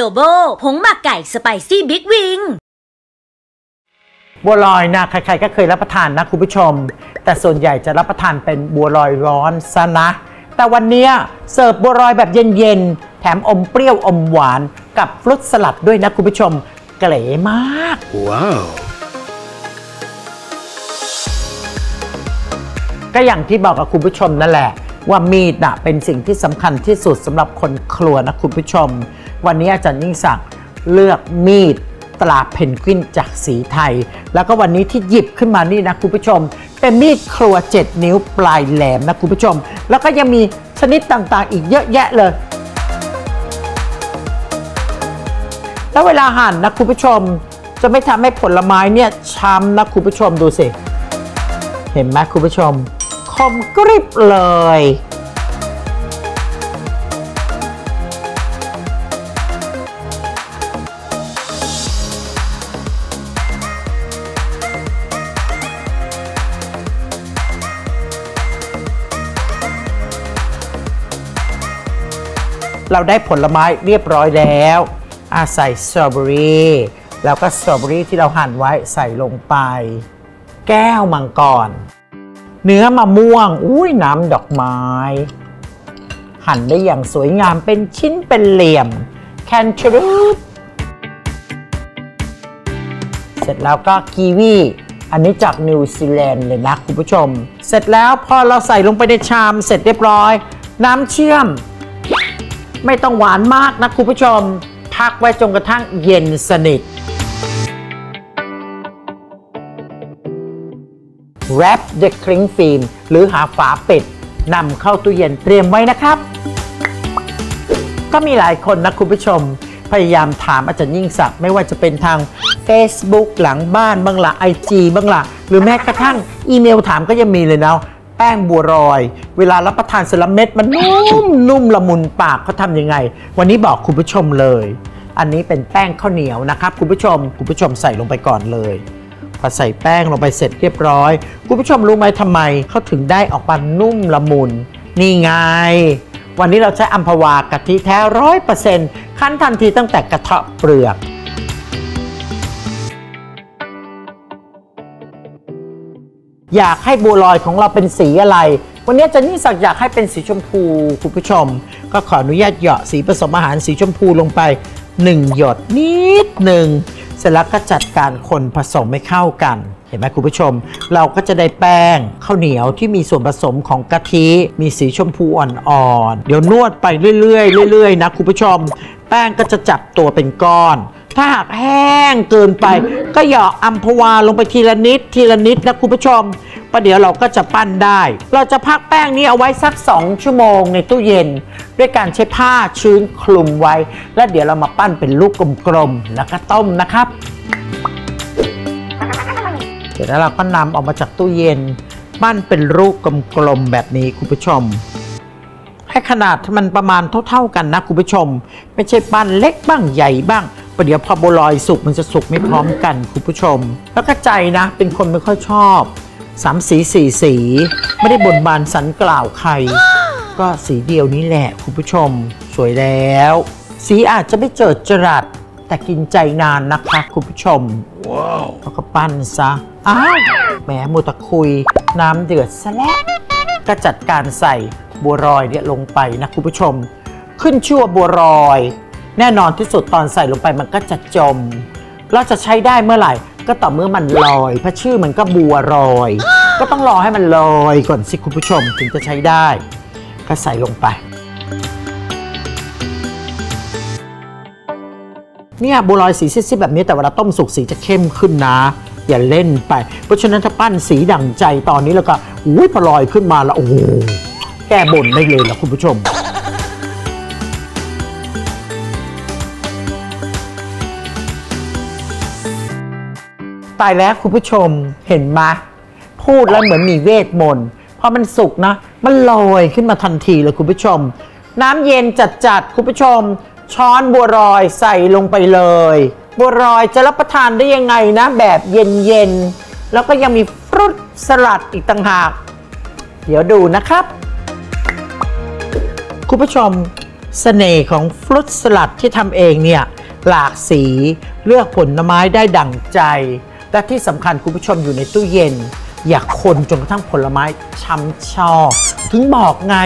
โลโบผงหมักไก่ spicy big wing บัวลอยนะใครๆก็เคยรับประทานนะคุณผู้ชม แต่ส่วนใหญ่จะรับประทานเป็นบัวลอยร้อนซะนะ แต่วันเนี้ยเสิร์ฟบัวลอยแบบเย็นๆ แถมอมเปรี้ยวอมหวานกับ fruit salad ด้วยนะคุณผู้ชม เก๋มาก Wow. ก็อย่างที่บอกกับคุณผู้ชมนั่นแหละ ว่ามีดน่ะเป็นสิ่งที่สำคัญที่สุดสำหรับคนครัวนะคุณผู้ชม วันนี้อาจารย์ยิ่งศักดิ์เลือกมีดตราเพนกวินจากสีไทย แล้วก็วันนี้ที่หยิบขึ้นมานี่นะคุณผู้ชม เป็นมีดครัว 7 นิ้วปลายแหลมนะคุณผู้ชม แล้วก็ยังมีชนิดต่างๆ อีกเยอะแยะเลย แล้วเวลาหั่นนะคุณผู้ชม จะไม่ทำให้ผลไม้เนี่ยช้ำนะคุณผู้ชมดูสิ เห็นไหมคุณผู้ชม คมกริบเลย เราได้ผลไม้เรียบร้อยแล้วอาใส่สตรอเบอรี่แล้วก็สตรอเบอรี่ที่เราหั่นไว้ใส่ลงไป แก้วมังกร เนื้อมะม่วง อุ้ยน้ำดอกไม้ หั่นได้อย่างสวยงามเป็นชิ้นเป็นเหลี่ยม แคนชรูดเสร็จแล้วก็กีวีอันนี้จากนิวซีแลนด์เลยนะคุณผู้ชม เสร็จแล้วพอเราใส่ลงไปในชามเสร็จเรียบร้อย น้ำเชื่อม ไม่ต้องหวานมากนะคุณผู้ชม พักไว้จนกระทั่งเย็นสนิท wrap the cling film หรือหาฝาเป็ดนำเข้าตู้เย็นเตรียมไว้นะครับ ก็มีหลายคนนะคุณผู้ชม พยายามถามอาจารย์ยิ่งศักดิ์ไม่ว่าจะเป็นทาง Facebook หลังบ้านบ้างละไอจีบ้างละหรือแม้กระทั่งอีเมลถามก็ยังมีเลยนะ แป้งบัวรอย เวลารับประทานเสร็จแล้วเม็ดมันนุ่มนุ่มละมุนปากเขาทำยังไง วันนี้บอกคุณผู้ชมเลย อันนี้เป็นแป้งข้าวเหนียวนะครับ คุณผู้ชมคุณผู้ชมใส่ลงไปก่อนเลยพอใส่แป้งลงไปเสร็จเรียบร้อย คุณผู้ชมรู้ไหมทำไมเขาถึงได้ออกมานุ่มละมุน นี่ไง วันนี้เราใช้อัมพวากะทิแท้ร้อยเปอร์เซ็นต์คั้นทันทีตั้งแต่กระเทาะเปลือก อยากให้บัวลอยของเราเป็นสีอะไร วันนี้จันนี่ศักอยากให้เป็นสีชมพูคุณผู้ชม ก็ขออนุญาตเหยาะสีผสมอาหารสีชมพูลงไป 1 หยดนิดหนึ่งเสร็จแล้วก็จัดการคนผสมให้เข้ากัน เห็นไหมคุณผู้ชม เราก็จะได้แป้งข้าวเหนียวที่มีส่วนผสมของกะทิมีสีชมพูอ่อนๆเดี๋ยวนวดไปเรื่อยๆเรื่อยๆนะคุณผู้ชม แป้งก็จะจับตัวเป็นก้อน ถ้าหากแห้งเกินไป ก็เหยาะอัมพวาลงไปทีละนิดทีละนิดนะคุณผู้ชมประเดี๋ยวเราก็จะปั้นได้ เราจะพักแป้งนี้เอาไว้สัก 2 ชั่วโมงในตู้เย็น ด้วยการใช้ผ้าชื้นคลุมไว้ แล้วเดี๋ยวเรามาปั้นเป็นลูกกลมๆแล้วก็ต้มนะครับเสร็จแล้วเราก็นำออกมาจากตู้เย็น ปั้นเป็นรูปกลมๆแบบนี้คุณผู้ชมให้ขนาดมันประมาณเท่าๆกันนะคุณผู้ชม ไม่ใช่ปั้นเล็กบ้างใหญ่บ้าง ประเดี๋ยวพอบัวลอยสุกมันจะสุกไม่พร้อมกันคุณผู้ชม แล้วก็ใจนะ เป็นคนไม่ค่อยชอบสามสีสี่สี ไม่ได้บนบานสันกล่าวใคร ก็สีเดียวนี้แหละคุณผู้ชม สวยแล้ว สีอาจจะไม่เจิดจรัสแต่กินใจนานนะคะคุณผู้ชม Wow. แล้วก็ปั้นซะ อ้าวแหมมูตะคุย น้ำเดือดซะแล้วก็จัดการใส่บัวรอยเนี่ยลงไปนะคุณผู้ชม ขึ้นชั่วบัวรอย แน่นอนที่สุดตอนใส่ลงไปมันก็จะจม เราจะใช้ได้เมื่อไหร่ ก็ต่อเมื่อมันลอยเพราะชื่อมันก็บัวรอย ก็ต้องรอให้มันลอยก่อนสิคุณผู้ชมถึงจะใช้ได้ ก็ใส่ลงไป เนี่ยบัวลอยสีซีดๆแบบนี้แต่เวลาต้มสุกสีจะเข้มขึ้นนะอย่าเล่นไป เพราะฉะนั้นถ้าปั้นสีดั่งใจตอนนี้แล้วก็อุ้ยพอลอยขึ้นมาแล้วโอ้โหแก้บนได้เลยล่ะคุณผู้ชม ตายแล้วคุณผู้ชมเห็นไหมพูดแล้วเหมือนมีเวทมนต์พอมันสุกนะ มันลอยขึ้นมาทันทีเลยคุณผู้ชม น้ำเย็นจัดๆคุณผู้ชม ช้อนบัวรอยใส่ลงไปเลย บัวรอยจะรับประทานได้ยังไงนะ แบบเย็นๆแล้วก็ยังมีฟรุตสลัดอีกต่างหาก เดี๋ยวดูนะครับ คุณผู้ชมเสน่ห์ของฟรุตสลัดที่ทำเองเนี่ย หลากสีเลือกผลไม้ได้ดั่งใจ และที่สำคัญคุณผู้ชมอยู่ในตู้เย็น อย่าคนจนกระทั่งผลไม้ช้ำชอกถึงบอกไง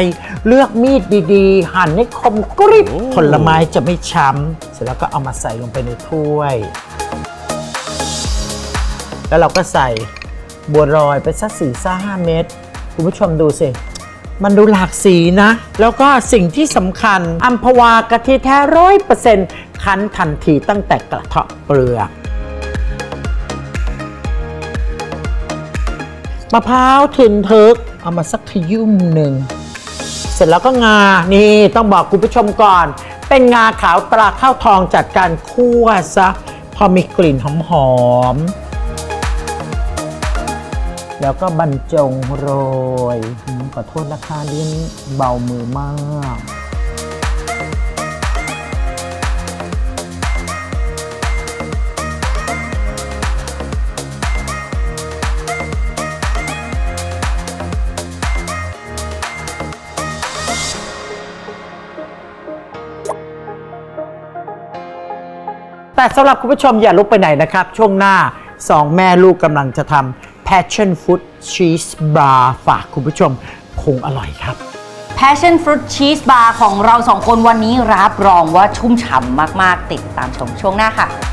เลือกมีดดีๆ หั่นให้คมกริบผลไม้จะไม่ช้ำเสร็จแล้วก็เอามาใส่ลงไปในถ้วย แล้วเราก็ใส่บัวลอยไปสักสี่ซ่าห้าเม็ดคุณผู้ชมดูสิมันดูหลากสีนะ แล้วก็สิ่งที่สำคัญอัมพวากะทิแท้ร้อยเปอร์เซ็นต์คั้นทันทีตั้งแต่กระเทาะเปลือก มะพร้าวถิ่นเทิกเอามาสักขยุ่มหนึ่ง เสร็จแล้วก็งา นี่ต้องบอกคุณผู้ชมก่อน เป็นงาขาวตราข้าวทองจากการคั่วซะ พอมีกลิ่นหอมๆ แล้วก็บรรจงโรย ขอโทษนะคะลิ้นเบามือมาก แต่สำหรับคุณผู้ชมอย่าลุกไปไหนนะครับ ช่วงหน้าสองแม่ลูกกำลังจะทำ passion fruit cheese bar ฝากคุณผู้ชมคงอร่อยครับ Passion Fruit Cheese Bar ของเราสองคนวันนี้รับรองว่าชุ่มฉ่ำมาก ๆ ติดตามชมช่วงหน้าค่ะ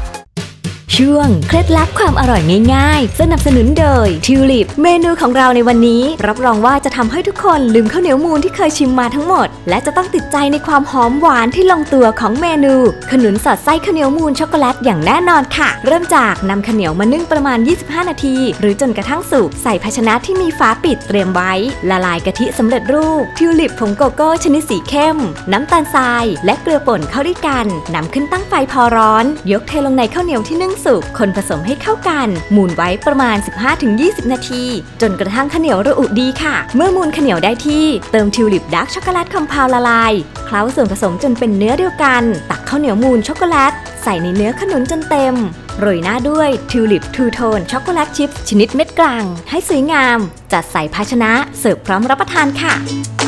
ช่วง เคล็ดลับความอร่อยง่ายๆ สนับสนุนโดยทิวลิปเมนูของเราในวันนี้ รับรองว่าจะทำให้ทุกคนลืมข้าวเหนียวมูนที่เคยชิมมาทั้งหมด และจะต้องติดใจในความหอมหวานที่ลงตัวของเมนู ขนุนสอดไส้ข้าวเหนียวมูนช็อกโกแลตอย่างแน่นอนค่ะ เริ่มจากนำข้าวเหนียวมานึ่งประมาณ 25 นาที หรือจนกระทั่งสุกใส่ภาชนะที่มีฝาปิดเตรียมไว้ ละลายกะทิสำเร็จรูปทิวลิปผงโกโก้ชนิดสีเข้ม น้ำตาลทราย และเกลือป่นเข้าด้วยกันนำขึ้นตั้งไฟพอร้อน ยกเทลงในข้าวเหนียวที่นึ่งสุกคนผสมให้เข้ากันมูนไว้ประมาณ 15-20 นาที จนกระทั่งข้าวเหนียวระอุดีค่ะ เมื่อมูนข้าวเหนียวได้ที่ เติมทิวลิป dark chocolate compound ละลาย เคล้าส่วนผสมจนเป็นเนื้อเดียวกัน ตักข้าวเหนียวมูนช็อกโกแลต ใส่ในเนื้อขนุนจนเต็ม โรยหน้าด้วยทิวลิปทูโทนช็อกโกแลตชิพชนิดเม็ดกลาง ให้สวยงาม จัดใส่ภาชนะเสิร์ฟพร้อมรับประทานค่ะ